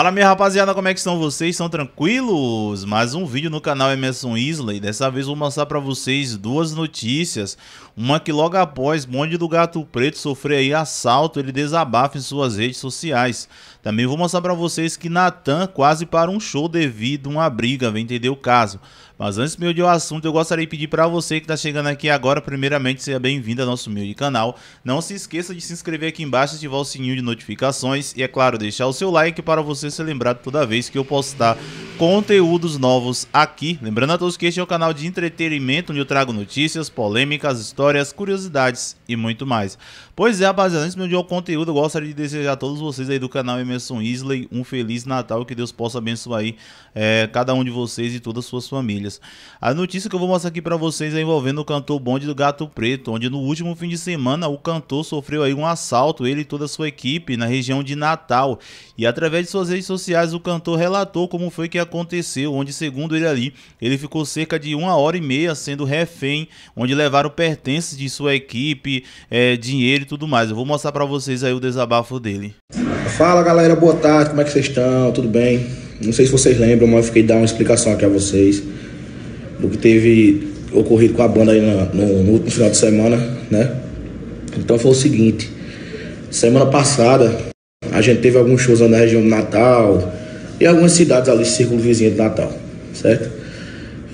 Fala minha rapaziada, como é que estão vocês? Estão tranquilos? Mais um vídeo no canal Emerson Isley. Dessa vez vou mostrar para vocês duas notícias. Uma que logo após Bonde do Gato Preto sofrer aí assalto, ele desabafa em suas redes sociais. Também vou mostrar para vocês que Natan quase para um show devido a uma briga, vem entender o caso. Mas antes de o assunto, eu gostaria de pedir para você que está chegando aqui agora, primeiramente, seja bem-vindo ao nosso meu canal. Não se esqueça de se inscrever aqui embaixo, ativar o sininho de notificações e, é claro, deixar o seu like para você ser lembrado toda vez que eu postar conteúdos novos aqui. Lembrando a todos que este é o canal de entretenimento, onde eu trago notícias, polêmicas, histórias, curiosidades e muito mais. Pois é, rapaziada, antes de o conteúdo, eu gostaria de desejar a todos vocês aí do canal Emerson Isley um Feliz Natal, que Deus possa abençoar aí é, cada um de vocês e todas as suas famílias. A notícia que eu vou mostrar aqui para vocês é envolvendo o cantor Bonde do Gato Preto, onde no último fim de semana o cantor sofreu aí um assalto, ele e toda a sua equipe, na região de Natal. E através de suas redes sociais, o cantor relatou como foi que aconteceu aconteceu, onde, segundo ele ali, ele ficou cerca de uma hora e meia sendo refém, onde levaram pertences de sua equipe, é, dinheiro e tudo mais. Eu vou mostrar para vocês aí o desabafo dele. Fala galera, boa tarde, como é que vocês estão? Tudo bem? Não sei se vocês lembram, mas eu fiquei dar uma explicação aqui a vocês do que teve ocorrido com a banda aí no, no, no último final de semana, né? Então foi o seguinte, semana passada a gente teve alguns shows na região do Natal, e algumas cidades ali, círculo vizinho de Natal, certo?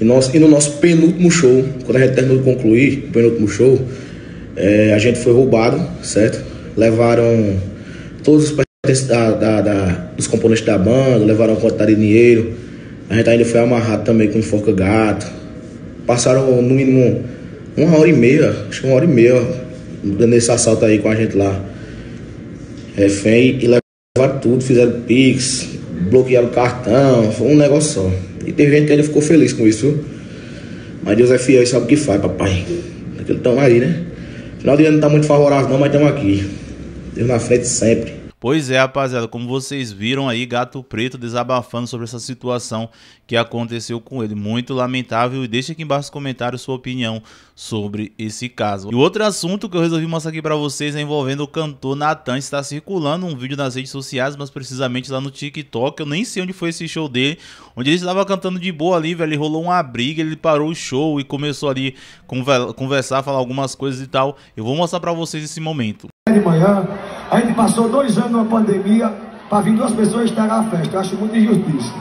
E, nós, e no nosso penúltimo show, quando a gente terminou de concluir o penúltimo show, é, a gente foi roubado, certo? Levaram todos os pertences da, da, da, dos componentes da banda, levaram uma quantidade de dinheiro. A gente ainda foi amarrado também com enfoca gato. Passaram no mínimo uma hora e meia, acho que uma hora e meia, dando esse assalto aí com a gente lá. Refém e levaram tudo, fizeram pix, bloquearam o cartão, foi um negócio só. E teve gente que ainda ficou feliz com isso. Mas Deus é fiel e sabe o que faz, papai. Aquele tão aí, né? Final de ano não tá muito favorável não, mas estamos aqui. Deus na frente sempre. Pois é, rapaziada, como vocês viram aí, Gato Preto desabafando sobre essa situação que aconteceu com ele. Muito lamentável e deixa aqui embaixo nos comentários sua opinião sobre esse caso. E outro assunto que eu resolvi mostrar aqui para vocês é envolvendo o cantor Natan. Está circulando um vídeo nas redes sociais, mas precisamente lá no TikTok. Eu nem sei onde foi esse show dele, onde ele estava cantando de boa ali, velho. Rolou uma briga, ele parou o show e começou ali conversar, falar algumas coisas e tal. Eu vou mostrar para vocês esse momento de manhã, a gente passou dois anos numa pandemia para vir duas pessoas estragar a festa. Eu acho muita injustiça.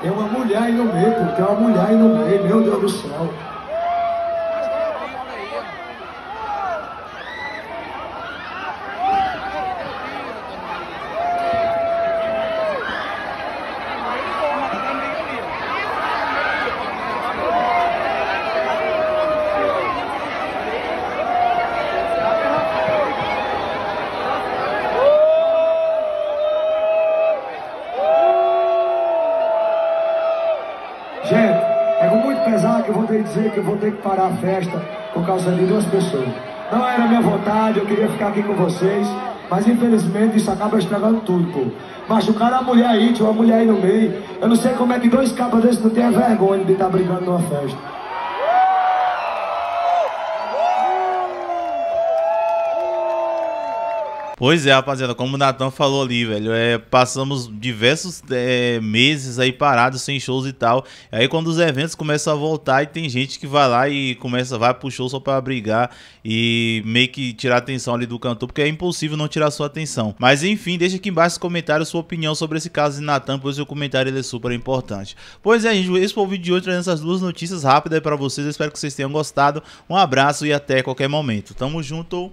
Tem uma mulher aí no meio, tem uma mulher aí no meio, meu Deus do céu. Que eu vou ter que dizer que eu vou ter que parar a festa por causa de duas pessoas. Não era minha vontade, eu queria ficar aqui com vocês, mas infelizmente isso acaba estragando tudo, pô. Machucaram a mulher aí, tinha uma mulher aí no meio. Eu não sei como é que dois cabos desses não têm vergonha de estar brigando numa festa. Pois é, rapaziada, como o Natan falou ali, velho, é, passamos diversos é, meses aí parados, sem shows e tal. Aí quando os eventos começam a voltar e tem gente que vai lá e começa, vai pro show só pra brigar e meio que tirar a atenção ali do cantor, porque é impossível não tirar sua atenção. Mas enfim, deixa aqui embaixo nos comentários sua opinião sobre esse caso de Natan, pois o comentário ele é super importante. Pois é, gente, esse foi o vídeo de hoje, trazendo essas duas notícias rápidas para vocês. Eu espero que vocês tenham gostado. Um abraço e até qualquer momento. Tamo junto.